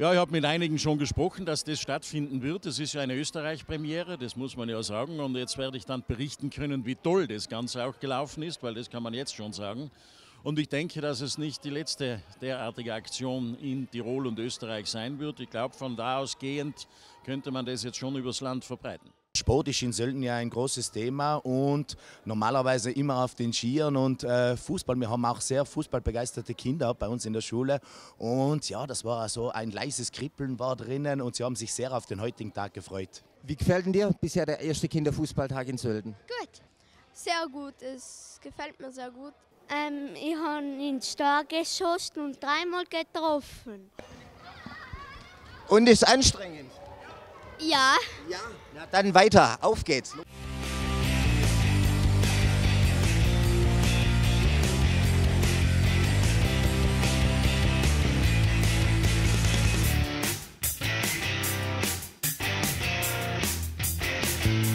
Ja, ich habe mit einigen schon gesprochen, dass das stattfinden wird. Das ist ja eine Österreich-Premiere, das muss man ja sagen. Und jetzt werde ich dann berichten können, wie toll das Ganze auch gelaufen ist, weil das kann man jetzt schon sagen. Und ich denke, dass es nicht die letzte derartige Aktion in Tirol und Österreich sein wird. Ich glaube, von da ausgehend könnte man das jetzt schon übers Land verbreiten. Sport ist in Sölden ja ein großes Thema und normalerweise immer auf den Skiern und äh, Fußball. Wir haben auch sehr fußballbegeisterte Kinder bei uns in der Schule und ja, das war so ein leises Kribbeln war drinnen und sie haben sich sehr auf den heutigen Tag gefreut. Wie gefällt denn dir bisher der erste Kinderfußballtag in Sölden? Gut, sehr gut. Es gefällt mir sehr gut. Ähm, ich habe in Star geschossen und dreimal getroffen. Und ist anstrengend? Ja. Ja, na dann weiter. Auf geht's. thank